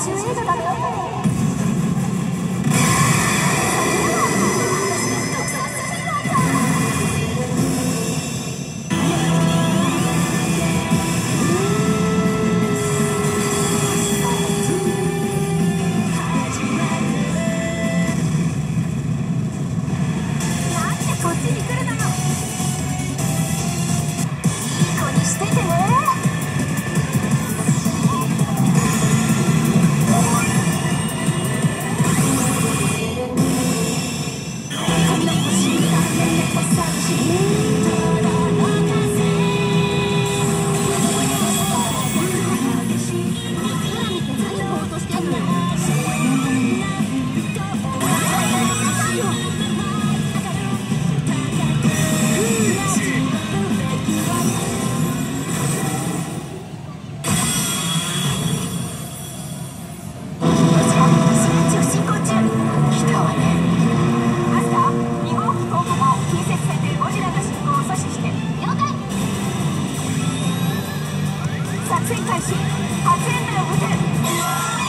こっちに来るのよいい子にしててね。追加し8エンを